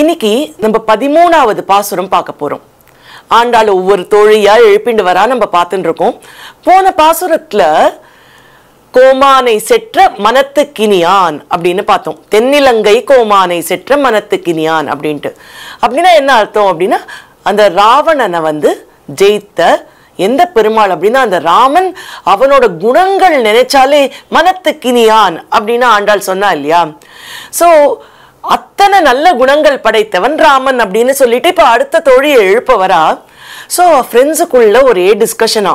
இன்னைக்கு நம்ம பதிமூணாவது பாசுரம் பார்க்க போறோம். ஆண்டாள் ஒவ்வொரு தோழியா எழுப்பிண்டு வரா நம்ம பார்த்துட்டு இருக்கோம். போன பாசுரத்துல கோமானை செற்ற மனத்துக்கினியான் அப்படின்னு பார்த்தோம். தென்னிலங்கை கோமானை செற்ற மனத்துக்கினியான் அப்படின்ட்டு. அப்படின்னா என்ன அர்த்தம் அப்படின்னா அந்த ராவணனை வந்து ஜெயித்த எந்த பெருமாள் அப்படின்னா அந்த ராமன் அவனோட குணங்கள் நினைச்சாலே மனத்துக்கினியான் அப்படின்னு ஆண்டாள் சொன்னா இல்லையா? ஸோ அத்தனை நல்ல குணங்கள் படைத்தவன் ராமன் அப்படின்னு சொல்லிட்டு இப்போ அடுத்த தோழியை எழுப்ப வரா ஸோ ஃப்ரெண்ட்ஸுக்குள்ள ஒரே டிஸ்கஷனா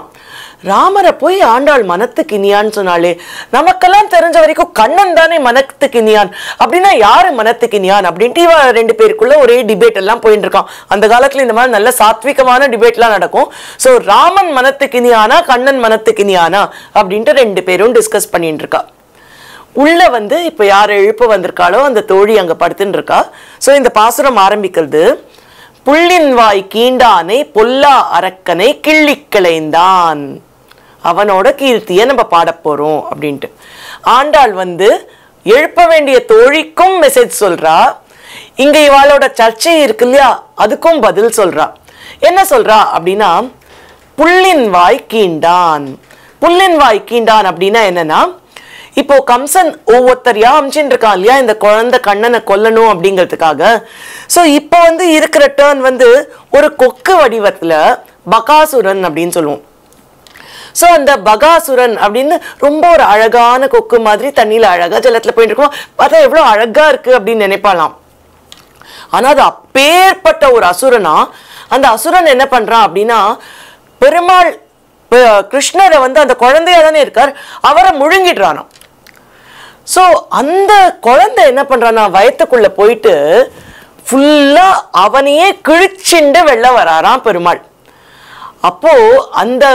ராமரை போய் ஆண்டாள் மனத்துக்கு இனியான்னு சொன்னாலே நமக்கெல்லாம் தெரிஞ்ச வரைக்கும் கண்ணன் தானே மனத்துக்கு இனியான். அப்படின்னா யாரு மனத்துக்கு இனியான்? அப்படின்ட்டு இவ ரெண்டு பேருக்குள்ள ஒரே டிபேட் எல்லாம் போயிட்டு இருக்கான். அந்த காலத்துல இந்த மாதிரி நல்ல சாத்விகமான டிபேட்லாம் நடக்கும். ஸோ ராமன் மனத்துக்கு இனியானா கண்ணன் மனத்துக்கு இனியானா? அப்படின்ட்டு ரெண்டு பேரும் டிஸ்கஸ் பண்ணிட்டு இருக்கா. உள்ள வந்து இப்ப யார் எழுப்ப வந்திருக்காளோ அந்த தோழி அங்க படுத்துன்னு இருக்கா ஸோ இந்த பாசுரம் ஆரம்பிக்கிறது புள்ளின் வாய் கீண்டானை பொல்லா அரக்கனை கிள்ளி கிளைந்தான். அவனோட கீர்த்தியை நம்ம பாடப்போறோம் அப்படின்ட்டு. ஆண்டாள் வந்து எழுப்ப வேண்டிய தோழிக்கும் மெசேஜ் சொல்றா. இங்க இவாளோட சர்ச்சை இருக்கு இல்லையா அதுக்கும் பதில் சொல்றா. என்ன சொல்றா அப்படின்னா புள்ளின் வாய் கீண்டான். புள்ளின் வாய் கீண்டான் அப்படின்னா என்னன்னா இப்போ கம்சன் ஒவ்வொருத்தரையா அமிச்சுட்டு இருக்கான் இல்லையா? இந்த குழந்தை கண்ணனை கொல்லணும் அப்படிங்கிறதுக்காக. ஸோ இப்போ வந்து இருக்கிற டேர்ன் வந்து ஒரு கொக்கு வடிவத்தில் பகாசுரன் அப்படின்னு சொல்லுவோம். ஸோ அந்த பகாசுரன் அப்படின்னு ரொம்ப ஒரு அழகான கொக்கு மாதிரி தண்ணியில் அழகாக ஜலத்தில் போயிட்டு இருக்கோம். பார்த்தா எவ்வளோ அழகாக இருக்குது அப்படின்னு நினைப்பாலாம் ஆனால் அது அப்பேற்பட்ட ஒரு அசுரனா அந்த அசுரன் என்ன பண்ணுறான் அப்படின்னா பெருமாள் கிருஷ்ணரை வந்து அந்த குழந்தையா தானே இருக்கார் அவரை முழுங்கிடுறானாம். ஸோ அந்த குழந்தை என்ன பண்ணுறான்னா வயத்துக்குள்ளே போயிட்டு ஃபுல்லாக அவனையே கிழிச்சுண்டு வெளில வராராம் பெருமாள். அப்போ அந்த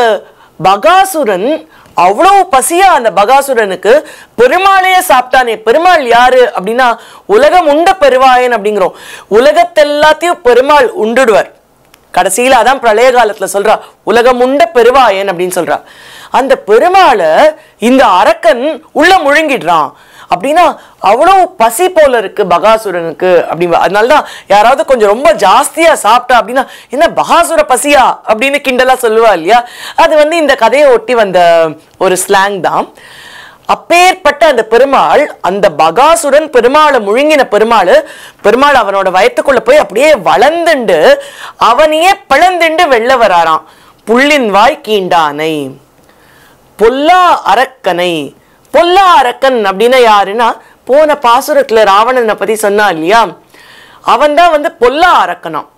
பகாசுரன் அவ்வளோ பசியா அந்த பகாசுரனுக்கு பெருமாளையே சாப்பிட்டானே பெருமாள் யாரு? அப்படின்னா உலகம் உண்ட பெருவாயன் அப்படிங்கிறோம். உலகத்தெல்லாத்தையும் பெருமாள் உண்டுடுவார். கடைசியில அதான் பிரளய காலத்துல சொல்றா உலகம் உண்ட பெருவாயன் அப்படின்னு சொல்றா. அந்த பெருமாளை இந்த அரக்கன் உள்ள முழுங்கிடுறான். அப்படின்னா அவ்வளவு பசி போல இருக்கு பகாசுரனுக்கு அப்படி அதனாலதான் யாராவது கொஞ்சம் ரொம்ப ஜாஸ்தியா சாப்பிட்டா அப்படின்னா என்ன பகாசுர பசியா? அப்படின்னு கிண்டலா சொல்லுவா இல்லையா? அது வந்து இந்த கதையை ஒட்டி வந்த ஒரு ஸ்லாங் தான். அப்பேற்பட்ட அந்த பெருமாள் அந்த பகாசுரன் பெருமாளை முழுங்கின பெருமாள் பெருமாள் அவனோட வயத்துக்குள்ள போய் அப்படியே வளர்ந்துண்டு அவனையே பிளந்துண்டு வெளில வராராம். புள்ளின் வாய் கீண்டானை பொல்லா அரக்கனை பொல்லா அரக்கன் அப்படின்னா யாருன்னா போன பாசுரத்துல ராவணனை பத்தி சொன்னா இல்லையா? அவன் தான் வந்து பொல்லா அரக்கனாம்.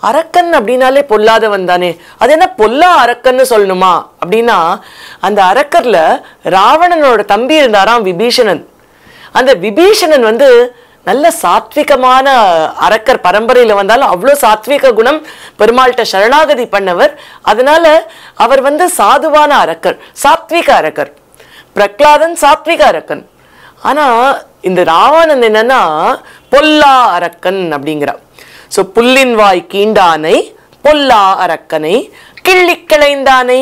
அரக்கன் அப்படின்னாலே பொல்லாதவன் தானே. அது என்ன பொல்லா அரக்கன்னு சொல்லணுமா? அப்படின்னா அந்த அரக்கர்ல ராவணனோட தம்பி இருந்தாராம் விபீஷணன். அந்த விபீஷணன் வந்து நல்ல சாத்விகமான அரக்கர் பரம்பரையில வந்தாலும் அவ்வளோ சாத்விக குணம் பெருமாள்கிட்ட சரணாகதி பண்ணவர். அதனால அவர் வந்து சாதுவான அரக்கர் சாத்விக அரக்கர். பிரகலாதன் சாத்விக அரக்கன். ஆனா இந்த ராவணன் என்னன்னா பொல்லா அரக்கன் அப்படிங்கிறார் ஸோ புல்லின் வாய் கீண்டானை பொல்லா அரக்கனை கிள்ளி கிளைந்தானை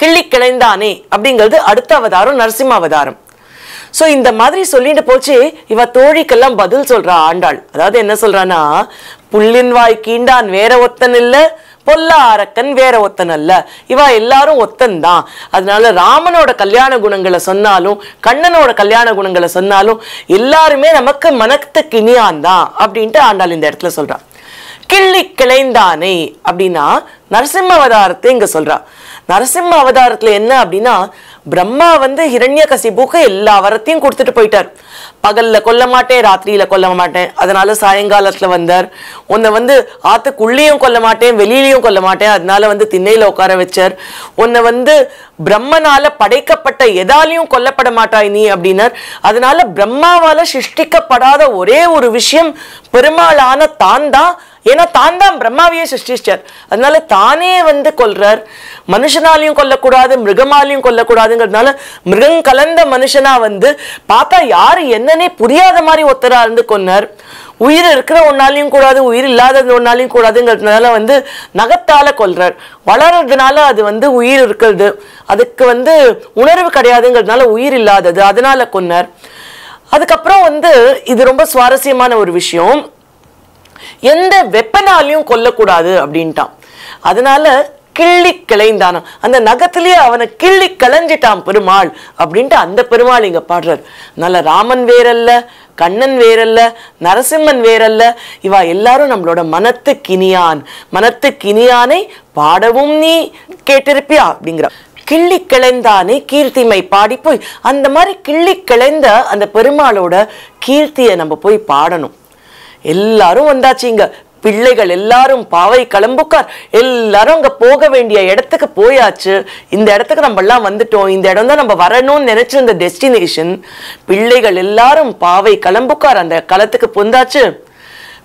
கிள்ளி கிளைந்தானே அப்படிங்கிறது அடுத்த அவதாரம் நரசிம்ம அவதாரம். ஸோ இந்த மாதிரி சொல்லிட்டு போச்சு இவ தோழிக்கெல்லாம் பதில் சொல்றா ஆண்டாள். அதாவது என்ன சொல்றான்னா புல்லின் வாய் கீண்டான் வேற ஒத்தன் இல்லை பொல்லா அரக்கன் வேற ஒத்தன் அல்ல. இவ எல்லாரும் ஒத்தன் தான் அதனால ராமனோட கல்யாண குணங்களை சொன்னாலும் கண்ணனோட கல்யாண குணங்களை சொன்னாலும் எல்லாருமே நமக்கு மனத்துக்கு இனியான் தான் அப்படின்ட்டு ஆண்டாள் இந்த இடத்துல சொல்றான் கிள்ளி கிளைந்தானே அப்படின்னா நரசிம்ம அவதாரத்தை இங்க சொல்றா. நரசிம்ம அவதாரத்தில் என்ன அப்படின்னா பிரம்மா வந்து ஹிரண்ய கசிபுக்கு எல்லா வரத்தையும் கொடுத்துட்டு போயிட்டார். பகலில் கொல்ல மாட்டேன் ராத்திரியில் கொல்ல மாட்டேன். அதனால சாயங்காலத்தில் வந்தார். உன்னை வந்து ஆத்துக்குள்ளேயும் கொல்ல மாட்டேன் வெளியிலையும் கொல்ல மாட்டேன். அதனால வந்து திண்ணையில் உட்கார வச்சார். உன்னை வந்து பிரம்மனால படைக்கப்பட்ட எதாலையும் கொல்லப்பட மாட்டாய் நீ அப்படின்னார். அதனால பிரம்மாவால சிருஷ்டிக்கப்படாத ஒரே ஒரு விஷயம் பெருமாளான தான் தான் ஏன்னா தான் தான் பிரம்மாவையே சிருஷ்டிச்சார். அதனால தானே வந்து கொல்றார். மனுஷனாலையும் கொல்லக்கூடாது மிருகமாலையும் கொல்லக்கூடாதுங்கிறதுனால மிருகம் கலந்த மனுஷனா வந்து பார்த்தா யாரு என்னன்னே புரியாத மாதிரி ஒத்தரா இருந்து கொன்னார். உயிர் இருக்கிற ஒன்னாலையும் கூடாது உயிர் இல்லாதது ஒன்னாலையும் கூடாதுங்கிறதுனால வந்து நகத்தால கொல்றார். வளர்றதுனால அது வந்து உயிர் இருக்கிறது. அதுக்கு வந்து உணர்வு கிடையாதுங்கிறதுனால உயிர் இல்லாதது அதனால கொன்னார். அதுக்கப்புறம் வந்து இது ரொம்ப சுவாரஸ்யமான ஒரு விஷயம். எந்த வெப்பனாலையும் கொல்லக்கூடாது அப்படின்ட்டான். அதனால கிள்ளி கிளைந்தானா. அந்த நகத்திலேயே அவனை கிள்ளி கிளைஞ்சிட்டான் பெருமாள் அப்படின்ட்டு அந்த பெருமாள் இங்க பாடுறார். அதனால ராமன் வேறல்ல கண்ணன் வேறல்ல நரசிம்மன் வேறல்ல இவா எல்லாரும் நம்மளோட மனத்து கினியான். மனத்து கினியானை பாடவும் நீ கேட்டிருப்பியா அப்படிங்கிற. கிள்ளி கிளைந்தானே கீர்த்திமை பாடி போய் அந்த மாதிரி கிள்ளி கிளைந்த அந்த பெருமாளோட கீர்த்தியை நம்ம போய் பாடணும். எல்லாரும் வந்தாச்சு இங்க. பிள்ளைகள் எல்லாரும் பாவை கிளம்புக்கார். எல்லாரும் அங்கே போக வேண்டிய இடத்துக்கு போயாச்சு. இந்த இடத்துக்கு நம்ம எல்லாம் வந்துட்டோம். இந்த இடம் தான் நம்ம வரணும்னு நினைச்சிருந்த டெஸ்டினேஷன் பிள்ளைகள் எல்லாரும் பாவை கிளம்புக்கார். அந்த களத்துக்கு பொந்தாச்சு.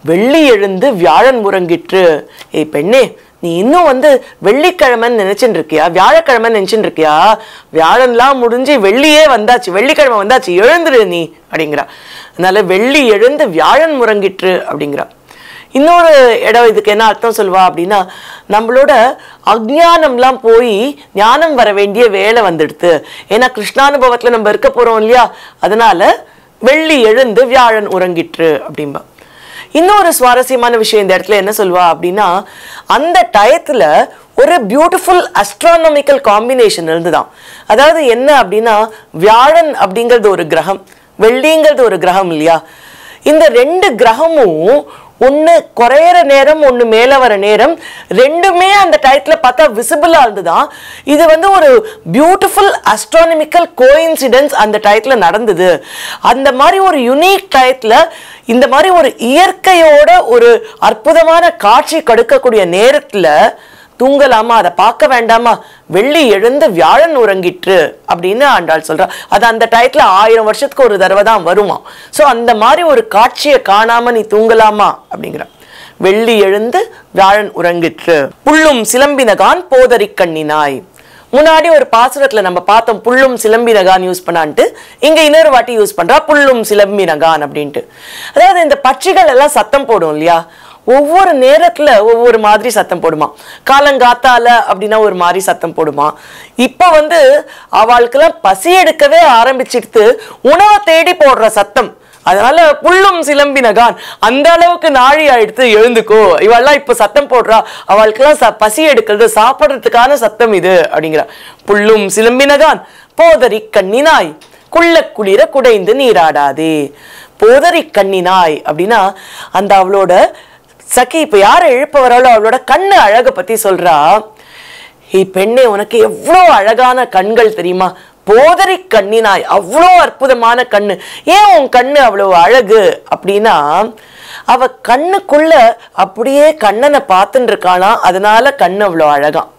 வெள்ளி எழுந்து வியாழன் முறங்கிற்று ஏய் பெண்ணே நீ இன்னும் வந்து வெள்ளிக்கிழமைன்னு நினைச்சுட்டு இருக்கியா வியாழக்கிழமை நினைச்சுட்டு இருக்கியா வியாழன்லாம் முடிஞ்சு வெள்ளியே வந்தாச்சு. வெள்ளிக்கிழமை வந்தாச்சு. எழுந்துரு நீ அப்படிங்கிறா. அதனால வெள்ளி எழுந்து வியாழன் முறங்கிற்று அப்படிங்கிறா. இன்னொரு இடம் இதுக்கு என்ன அர்த்தம் சொல்வா அப்படின்னா நம்மளோட அஜ்ஞானம்லாம் போய் ஞானம் வர வேண்டிய வேலை வந்துடுது ஏன்னா கிருஷ்ணானுபவத்தில் நம்ம இருக்க போறோம் இல்லையா? அதனால வெள்ளி எழுந்து வியாழன் உறங்கிற்று அப்படிம்பா. இன்னொரு சுவாரஸ்யமான விஷயம் இந்த இடத்துல என்ன சொல்லுவா அப்படின்னா அந்த டயத்துல ஒரு பியூட்டிஃபுல் அஸ்ட்ரானமிக்கல் காம்பினேஷன் இருந்துதான். அதாவது என்ன அப்படின்னா வியாழன் அப்படிங்கிறது ஒரு கிரகம் வெள்ளிங்கிறது ஒரு கிரகம் இல்லையா? இந்த ரெண்டு கிரகமும் ஒன்று குறையிற நேரம் ஒன்று மேலே வர நேரம். ரெண்டுமே அந்த டயத்தில் பார்த்தா விசிபிளாக இருந்துதான் இது வந்து ஒரு பியூட்டிஃபுல் அஸ்ட்ரானமிக்கல் கோயின்சிடென்ஸ் அந்த டயத்தில் நடந்தது. அந்த மாதிரி ஒரு யுனிக் டயத்தில் இந்த மாதிரி ஒரு இயற்கையோட ஒரு அற்புதமான காட்சி கொடுக்கக்கூடிய நேரத்தில் தூங்கலாமா? அதை பார்க்க வேண்டாமா? வெள்ளி எழுந்து வியாழன் உறங்கிற்று அப்படின்னு ஆண்டாள் சொல்றா. அது அந்த டயத்துல ஆயிரம் வருஷத்துக்கு ஒரு தடவை தான் வருமா? ஸோ அந்த மாதிரி ஒரு காட்சியை காணாம நீ தூங்கலாமா? அப்படிங்கிற. வெள்ளி எழுந்து வியாழன் உறங்கிற்று. புள்ளும் சிலம்பினகான் போதரிக் கண்ணினாய். முன்னாடி ஒரு பாசுரத்தில் நம்ம பார்த்தோம் புல்லும் சிலம்பினகான் யூஸ் பண்ணான்ட்டு. இங்க இன்னொரு வாட்டி யூஸ் பண்றா புல்லும் சிலம்பினகான் அப்படின்ட்டு. அதாவது இந்த பட்சிகள் எல்லாம் சத்தம் போடும் இல்லையா? ஒவ்வொரு நேரத்துல ஒவ்வொரு மாதிரி சத்தம் போடுமா? காலங்காத்தால அப்படின்னா ஒரு மாதிரி சத்தம் போடுமா? இப்ப வந்து அவளுக்கெல்லாம் பசி எடுக்கவே ஆரம்பிச்சிடுத்து உணவை தேடி போடுற சத்தம். அதனால புல்லும் சிலம்பினகான் அந்த அளவுக்கு நாழி ஆயிடுத்து எழுந்துக்கோ. இவெல்லாம் இப்ப சத்தம் போடுறா. அவளுக்கெல்லாம் ச- பசி எடுக்கிறது சாப்பிட்றதுக்கான சத்தம் இது அப்படிங்கிறா. புல்லும் சிலம்பினகான் போதறி கண்ணினாய் குள்ள குளிர குடைந்து நீராடாதே. போதறி கண்ணினாய் அப்படின்னா அந்த அவளோட சகி இப்ப யாரை எழுப்பவராளோ அவளோட கண்ணு அழக பத்தி சொல்றா ஏய் பெண்ணே உனக்கு எவ்வளோ அழகான கண்கள் தெரியுமா? போதரி கண்ணினாய் அவ்வளோ அற்புதமான கண்ணு. ஏன் உன் கண்ணு அவ்வளோ அழகு? அப்படின்னா அவ கண்ணுக்குள்ள அப்படியே கண்ணனை பார்த்துட்டு இருக்கானா அதனால கண்ணு அவ்வளோ அழகாம்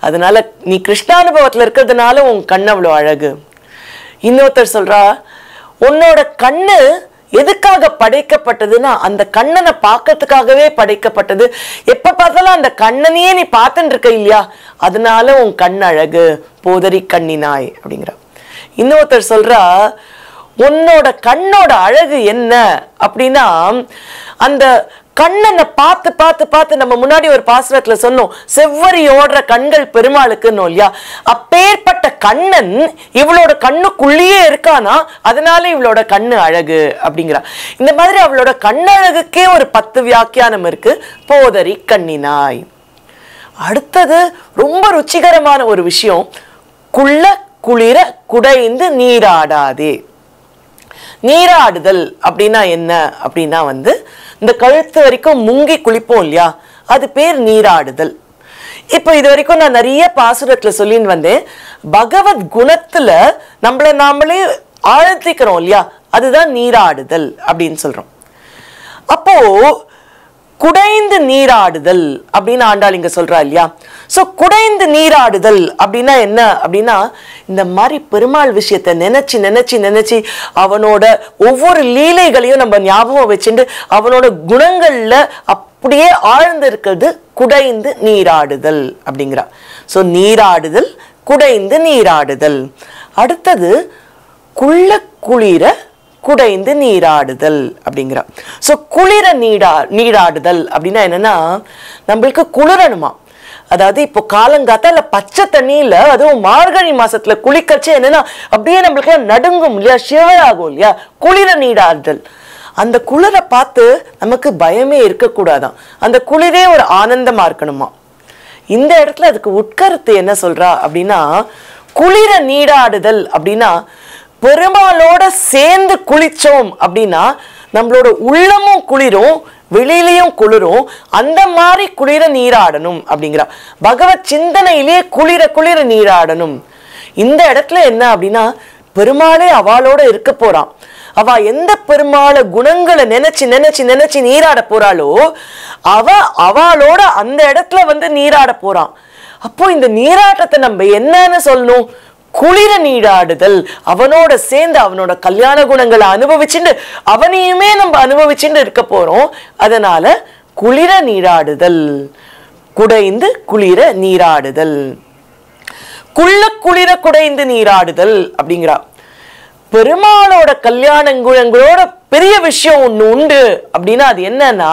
அதனால நீ கிருஷ்ணானுபவத்துல இருக்கிறதுனால உன் கண்ணு அவ்வளோ அழகு. இன்னொருத்தர் சொல்றா உன்னோட கண்ணு எதுக்காக படைக்கப்பட்டதுன்னா அந்த கண்ணனை பார்க்கறதுக்காகவே படைக்கப்பட்டது. எப்ப பார்த்தாலும் அந்த கண்ணனையே நீ பார்த்துட்டு இருக்க இல்லையா? அதனால உன் கண் அழகு போதறி கண்ணினாய் அப்படிங்கிற இன்னொருத்தர் சொல்றா உன்னோட கண்ணோட அழகு என்ன? அப்படின்னா அந்த கண்ணனை பார்த்து பார்த்து பார்த்து நம்ம முன்னாடி ஒரு பாசுரத்துல சொன்னோம் செவ்வரி ஓடுற கண்கள் பெருமாளுக்குன்னு இல்லையா? அப்பேற்பட்ட கண்ணன் இவளோட கண்ணுக்குள்ளேயே இருக்கானா? அதனால இவளோட கண்ணு அழகு அப்படிங்கிறா. இந்த மாதிரி அவளோட கண்ணழகுக்கே ஒரு பத்து வியாக்கியானம் இருக்கு. போதரி கண்ணினாய். அடுத்தது ரொம்ப ருச்சிகரமான ஒரு விஷயம் குள்ள குளிர குடைந்து நீராடாதே. நீராடுதல் அப்படின்னா என்ன? அப்படின்னா வந்து இந்த கழுத்து வரைக்கும் முங்கி குளிப்போம் இல்லையா? அது பேர் நீராடுதல். இப்போ இது வரைக்கும் நான் நிறைய பாசுரத்துல சொல்லின்னு வந்தேன். பகவத் குணத்துல நம்மளை நாமளே ஆழ்த்திக்கிறோம் இல்லையா? அதுதான் நீராடுதல் அப்படின்னு சொல்றோம். அப்போ குடைந்து நீராடுதல் அப்படின்னு ஆண்டாள் இங்க சொல்றா இல்லையா? ஸோ குடைந்து நீராடுதல் அப்படின்னா என்ன? அப்படின்னா இந்த மாதிரி பெருமாள் விஷயத்தை நினைச்சு நினைச்சு நினைச்சு அவனோட ஒவ்வொரு லீலைகளையும் நம்ம ஞாபகம் வச்சுட்டு அவனோட குணங்கள்ல அப்படியே ஆழ்ந்து இருக்கிறது குடைந்து நீராடுதல் அப்படிங்கிறா. ஸோ நீராடுதல் குடைந்து நீராடுதல். அடுத்தது குள்ள குளிர குடைந்து நீராடுதல் அப்படிங்கிறா. ஸோ குளிர நீடா நீராடுதல் அப்படின்னா என்னன்னா நம்மளுக்கு குளிரணுமா? அதாவது இப்போ காலங்காத்தால பச்சை தண்ணியில அதுவும் மார்கழி மாசத்துல குளிக்கச்சு என்னன்னா அப்படியே நம்மளுக்கு நடுங்கும் இல்லையா? சிவராகும் ஆகும் இல்லையா? குளிர நீராடுதல் அந்த குளிரை பார்த்து நமக்கு பயமே இருக்கக்கூடாதாம் அந்த குளிரே ஒரு ஆனந்தமா இருக்கணுமா? இந்த இடத்துல அதுக்கு உட்கருத்து என்ன சொல்றா அப்படின்னா குளிர நீடாடுதல் அப்படின்னா பெருமாளோட சேர்ந்து குளிச்சோம் அப்படின்னா நம்மளோட உள்ளமும் குளிரும் வெளியிலையும் குளிரும் அந்த மாதிரி குளிர நீராடணும் அப்படிங்கிறா பகவத் சிந்தனையிலேயே குளிர குளிர நீராடணும். இந்த இடத்துல என்ன அப்படின்னா பெருமாளே அவளோட இருக்க போறான். அவ எந்த பெருமாள குணங்களை நினைச்சு நினைச்சு நினைச்சு நீராட போறாளோ அவ அவளோட அந்த இடத்துல வந்து நீராட போறான். அப்போ இந்த நீராட்டத்தை நம்ம என்னன்னு சொல்லணும்? குளிர நீராடுதல் அவனோட சேர்ந்து அவனோட கல்யாண குணங்களை அனுபவிச்சுட்டு அவனையுமே நம்ம அனுபவிச்சுட்டு இருக்க போறோம். அதனால குளிர நீராடுதல் குடைந்து குளிர நீராடுதல். குள்ள குளிர குடைந்து நீராடுதல் அப்படிங்கிறா. பெருமாளோட கல்யாண குணங்களோட பெரிய விஷயம் ஒன்று உண்டு அப்படின்னா அது என்னன்னா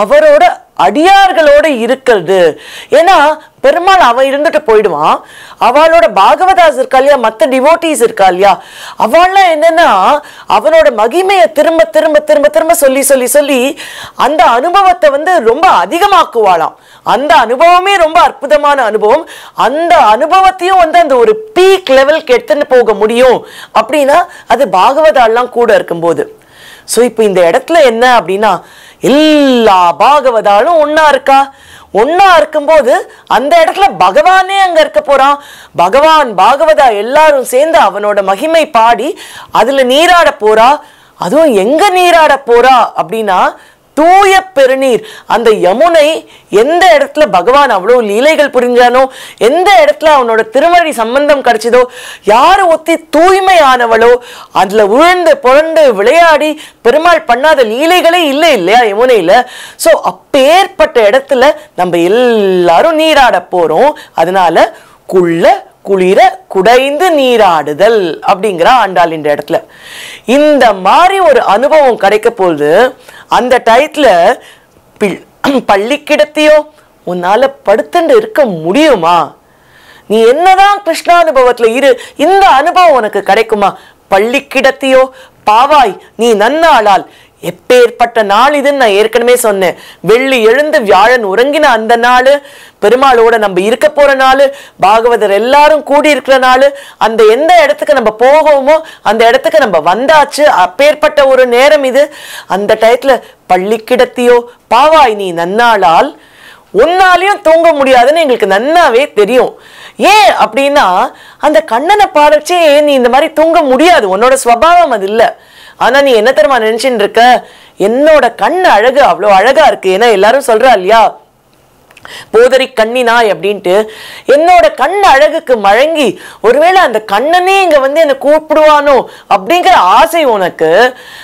அவரோட அடியார்களோடு இருக்கிறது. ஏன்னா பெருமாள் அவன் இருந்துட்டு போயிடுவான். அவளோட பாகவதாஸ் இருக்கா இல்லையா? மற்ற டிவோட்டிஸ் இருக்கா இல்லையா? அவள்லாம் என்னன்னா அவனோட மகிமையை திரும்ப திரும்ப திரும்ப திரும்ப சொல்லி சொல்லி சொல்லி அந்த அனுபவத்தை வந்து ரொம்ப அதிகமாக்குவாளாம். அந்த அனுபவமே ரொம்ப அற்புதமான அனுபவம். அந்த அனுபவத்தையும் வந்து அந்த ஒரு பீக் லெவலுக்கு எடுத்துன்னு போக முடியும். அப்படின்னா அது பாகவதாலாம் கூட இருக்கும்போது. ஸோ இப்போ இந்த இடத்துல என்ன அப்படின்னா எல்லா பாகவதாலும் ஒன்றா இருக்கா? ஒன்றா இருக்கும்போது அந்த இடத்துல பகவானே அங்கே இருக்க போகிறான் பகவான் பாகவதா எல்லாரும் சேர்ந்து அவனோட மகிமை பாடி அதில் நீராட போகிறா அதுவும் எங்கே நீராட போகிறா அப்படின்னா தூய பெருநீர். அந்த யமுனை எந்த இடத்துல பகவான் அவ்வளோ லீலைகள் புரிஞ்சானோ எந்த இடத்துல அவனோட திருமணி சம்பந்தம் கிடைச்சதோ யார் ஒத்தி தூய்மையானவளோ அதுல உழந்து புரண்டு விளையாடி பெருமாள் பண்ணாத லீலைகளே இல்லை இல்லையா யமுனையில்? சோ அப்பேற்பட்ட இடத்துல நம்ம எல்லாரும் நீராட போறோம். அதனால குள்ள குளிர குடைந்து நீராடுதல் அப்படிங்கிற ஆண்டாள் இந்த இடத்துல. இந்த மாதிரி ஒரு அனுபவம் கிடைக்க போகுது அந்த டயத்தில் பள்ளி கிடத்தியோ உன்னால படுத்துண்டு இருக்க முடியுமா? நீ என்னதான் கிருஷ்ணானுபவத்துல இரு இந்த அனுபவம் உனக்கு கிடைக்குமா? பள்ளி கிடத்தியோ பாவாய் நீ நன்னாளால் எப்பேற்பட்ட நாள் இதுன்னு நான் ஏற்கனவே சொன்னேன். வெள்ளி எழுந்து வியாழன் உறங்கின அந்த நாள் பெருமாளோட நம்ம இருக்க போற நாள் பாகவதர் எல்லாரும் கூடி இருக்கிற நாள் அந்த எந்த இடத்துக்கு நம்ம போகவுமோ அந்த இடத்துக்கு நம்ம வந்தாச்சு அப்பேற்பட்ட ஒரு நேரம் இது. அந்த டயத்துல பள்ளி கிடத்தியோ பாவாய் நீ நன்னாளால் உன்னாலையும் தூங்க முடியாதுன்னு எங்களுக்கு நன்னாவே தெரியும். ஏன் அப்படின்னா அந்த கண்ணனை பாடச்சே நீ இந்த மாதிரி தூங்க முடியாது. உன்னோட ஸ்வபாவம் அது இல்லை. ஆனால் நீ என்ன தெரியுமா நினைச்சுட்டு இருக்க? என்னோட கண் அழகு அவ்வளோ அழகா இருக்கு. ஏன்னா எல்லாரும் சொல்றா இல்லையா? போதரி கண்ணினாய் அப்படின்ட்டு. என்னோட கண் அழகுக்கு மழங்கி ஒருவேளை அந்த கண்ணனே இங்க வந்து என்னை கூப்பிடுவானோ அப்படிங்கிற ஆசை உனக்கு.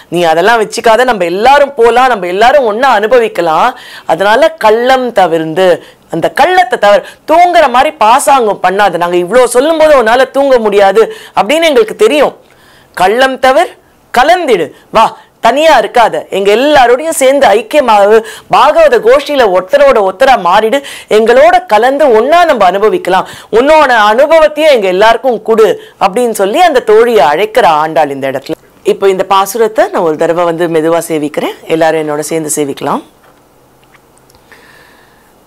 நீ அதெல்லாம் வச்சுக்காத. நம்ம எல்லாரும் போலாம். நம்ம எல்லாரும் ஒன்றா அனுபவிக்கலாம். அதனால கள்ளம் தவிர்ந்து அந்த கள்ளத்தை தவிர தூங்குற மாதிரி பாசாங்கம் பண்ணாது. நாங்க இவ்வளோ சொல்லும்போது உன்னால தூங்க முடியாது அப்படின்னு எங்களுக்கு தெரியும். கள்ளம் தவிர கலந்திடு. வா தனியா இருக்காத. எங்க எல்லாரோடையும் சேர்ந்து ஐக்கியமாக. பாகவத கோஷ்டியில ஒருத்தரோட ஒத்தரா மாறிடு. எங்களோட கலந்து ஒன்னா நம்ம அனுபவிக்கலாம். உன்னோட அனுபவத்தையும் எங்க எல்லாருக்கும் கொடு அப்படின்னு சொல்லி அந்த தோழியை அழைக்கிற ஆண்டாள் இந்த இடத்துல. இப்போ இந்த பாசுரத்தை நான் ஒரு தடவை வந்து மெதுவா சேவிக்கிறேன். எல்லாரும் என்னோட சேர்ந்து சேவிக்கலாம்.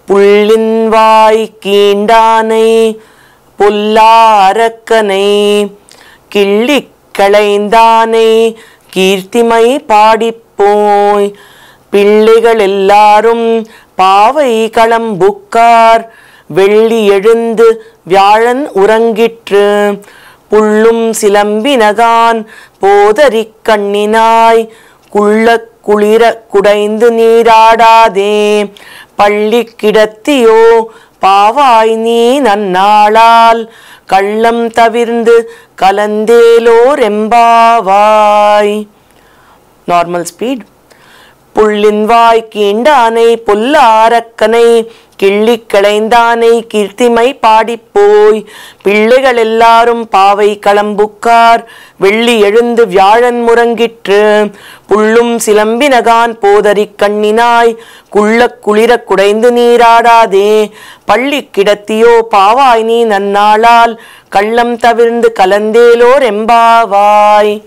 புள்ளின் வாய் கீண்டானை புல்லாரக்கனை கிள்ளிக் களைந்தானை கீர்த்திமை பாடிப்போய். பிள்ளைகள் எல்லாரும் பாவை களம்புக்கார் வெள்ளி எழுந்து வியாழன் உறங்கிற்று. புள்ளும் சிலம்பினகான் போதரிக் கண்ணினாய். குள்ள குளிர குடைந்து நீராடாதே. பள்ளி கிடத்தியோ பாவாய் நீ நன்னாளால் கள்ளம் தவிர்ந்து கலந்தேலோர் எம்பாவாய். நார்மல் ஸ்பீட் புள்ளின் வாய் கீண்டானை புல்லாரக்கனை கிள்ளி களைந்தானை கீர்த்திமை பாடிப்போய். பிள்ளைகள் எல்லாரும் பாவை களம்புக்கார் வெள்ளி எழுந்து வியாழன் முறங்கிற்று புள்ளும் சிலம்பினகான் போதறி கண்ணினாய். குள்ளக் குளிர குடைந்து நீராடாதே. பள்ளி கிடத்தியோ பாவாய் நீ நன்னாளால். கள்ளம் தவிர்ந்து கலந்தேலோர் எம்பாவாய்.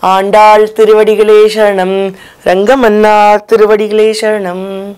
ஆண்டாள் திருவடிகளே சரணம். ரங்கமன்னா திருவடிகளே சரணம்.